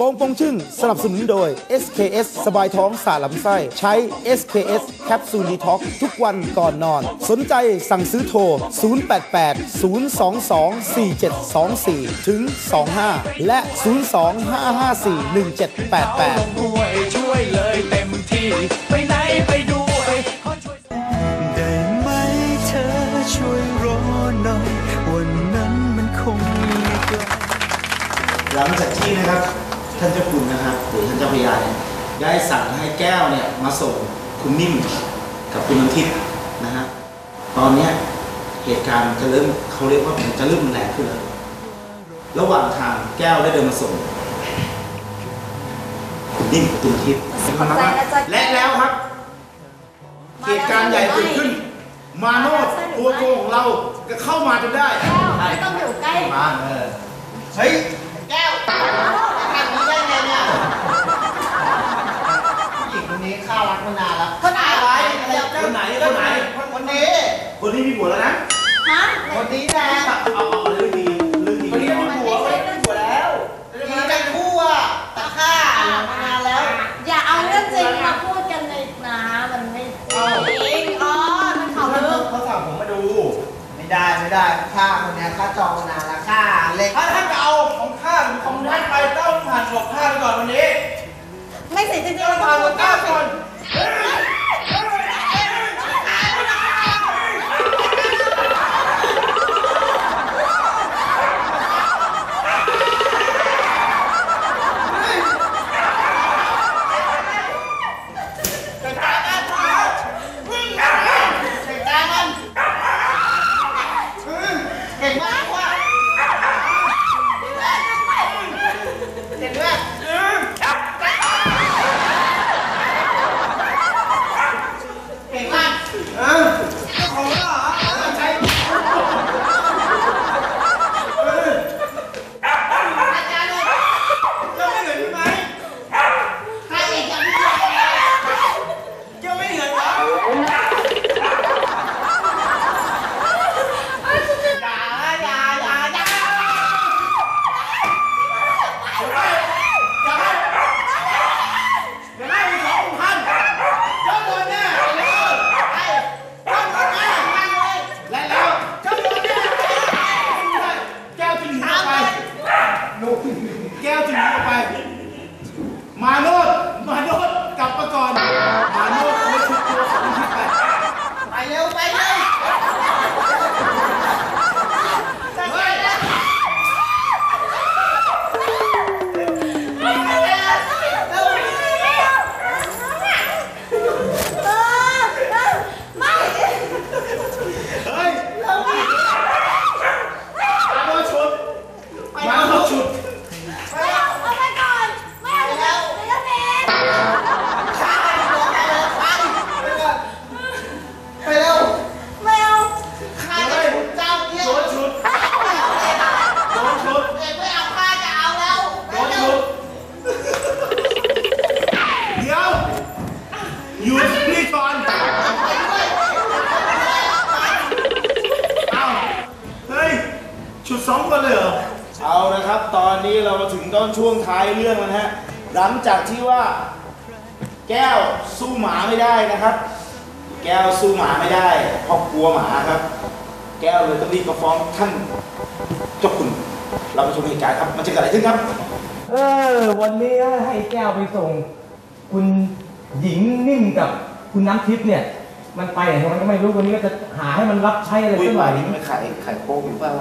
โปงปงชึ่งสนับสนุนโดย SKS สบายท้องสาลำไส้ ใช้ SKS แคปซูลดีท็อกทุกวันก่อนนอน สนใจสั่งซื้อโทร 088 022 4724 ถึง 25 และ 02554 1788ช่วยช่วยเลยเต็มที่ ไปไหนไปด้วยขอช่วยได้ไหมเธอช่วยรอหน่อย วันนั้นมันคงไม่ไกลหลังจากที่นะครับ ท่านเจ้าคุณนะครับหรือท่านเจ้าพระยาเนี่ยได้สั่งให้แก้วเนี่ยมาส่งคุณนิ่มกับคุณน้ำทิพย์นะฮะตอนเนี้ยเหตุการณ์จะเริ่มเขาเรียกว่ามันจะเริ่มรุนแรงขึ้นแล้วระหว่างทางแก้วได้เดินมาส่งคุณนิ่มกับคุณน้ำทิพย์ขอบใจนะจ๊ะและแล้วครับ เหตุการณ์ใหญ่เกิดขึ้น มาโนดตัวโกงของเราก็เข้ามาจนได้แก้วไม่ต้องอยู่ใกล้มาเออเฮ้ยแก้วทำนี้ได้ไงเนี่ยผู้หญิงค นนี้ข้ารักมานานแล้วคนไหนอะไรอะไรคนไหนคนไหนคนคนนี้คนที่มีผัวแล้วนะฮะคนนี้นะเอาเอาเอาเรื่องดีเรื่องดีคนนี้มีผัวคนนี้มีผัวแล้วมีกันคู่อะแต่ข้ามานานแล้ว อย่าเอาเรื่องจริงมาพูดกันเลยนะมันไม่จริงอ๋อมันเขาลืมเขาสั่งผมมาดู ไม่ได้ไม่ได้ข้าคนเนี้ยข้าจองมานานแล้วข้าเล็กถ้าท่านจะเอาของข้าหรือของท่านไปต้องผ่านของข้าไปก่อนวันนี้ ไม่สิจริงๆต้อมังนต้ผ่าอนงของข้าก่อน หยุดนี่ก่อนเอ้าเฮ้ยชุดสองคนเลยเหรอ เอานะครับตอนนี้เรามาถึงต้นช่วงท้ายเรื่องแล้วนะฮะหลังจากที่ว่า แก้วสู้หมาไม่ได้นะครับ แก้วสู้หมาไม่ได้เพราะกลัวหมาครับ แก้วเลยต้องรีบมาฟ้องท่านเจ้าคุณ เราไปชมเหตุการณ์ครับมันจะเกิดอะไรขึ้นครับ เออ วันนี้ให้แก้วไปส่ง คุณ หญิงนิ่มกับคุณน้ำทิพย์เนี่ย มันไปไหนของมันก็ไม่รู้วันนี้ก็จะหาให้มันรับใช้อะไรคุยสักหหน่วาอยนี้ไม่ขายขายโค้กหรือเปล่า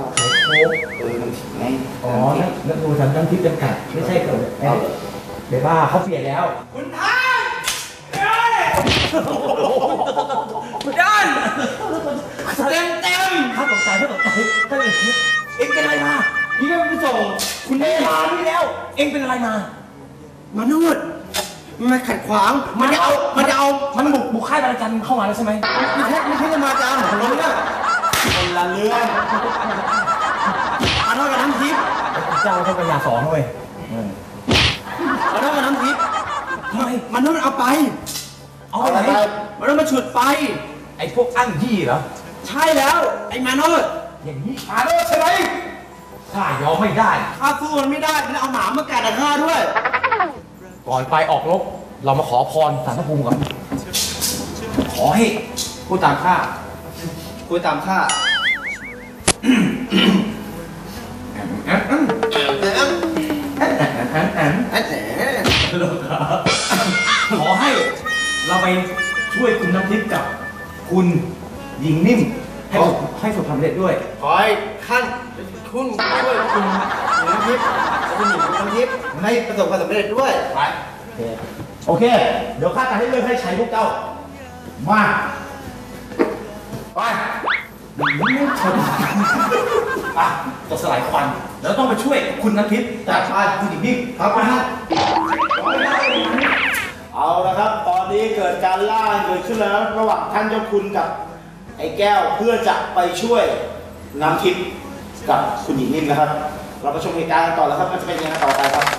โค้กเออน้ำทิพย์ไงอ๋อนั่นนั่นดูทำน้ำทิพย์จำกัดไม่ใช่เกิดเอ้ยเดี๋ยวบ้าเขาเปลี่ยนแล้ว คุณท่านเอ้ยคุณท่านเต็มเต็มถ้าตกใจถ้าตกใจถ้าเกิดเอ็งเป็นอะไรมา พี่ก็ไปส่งคุณนี่มานี่แล้ว เอ็งเป็นอะไรมามนุษย์ มันมาขัดขวาง มันจะเอา มันจะเอา มันบุกบุกค่ายบริการเข้ามาแล้วใช่ไหมไม่ใช่ไม่ใช่จะมาจามผมเนี่ยคนละเรื่องขอโทษกับน้ำทิพย์เจ้าต้องปัญญาสองเว้ยขอโทษกับน้ำทิพย์ทำไมมันต้องเอาไป เอาไปไหนมันต้องมาฉุดไป ไอ้พวกอั้นยี่เหรอ ใช่แล้ว ไอ้มาโนดอย่างนี้มาโนดใช่ไหมข้ายอมไม่ได้ข้าสู้มันไม่ได้มันเอาหมามากัดข้าด้วยเก่อนไปออกรบเรามาขอพรสารพระภูมิก่อนขอให้ผู้ตามข้าคุยตามข้าขอให้เราไปช่วยคุณน้ำทิพย์กับคุณหญิงนิ่ม ให้ประสบให้ประสบความสำเร็จด้วย ขอให้ท่านคุณช่วยคุณหญิงน้ำทิพย์คุณหญิงน้ำ ทิพย์ให้ประสบความสำเร็จด้วยไปโอเค เดี๋ยวข้าจะให้เลือกให้ใช้พวกเจ้า มา ไปไม่ชนอะจะสลายควัน แล้วต้องไปช่วยคุณน้ำทิพย์จัดไปคุณหญิงนิ่มครับไปครับเอาละครับ ตอนนี้เกิดการล่าเกิดขึ้นแล้ว ระหว่างท่านเจ้าคุณกับ ไอ้แก้วเพื่อจะไปช่วยน้ำทิพย์กับคุณหญิงนิ่มนะครับ เราไปชมเหตุการณ์กันต่อแล้วครับมันจะเป็นยังไงต่อไปครับ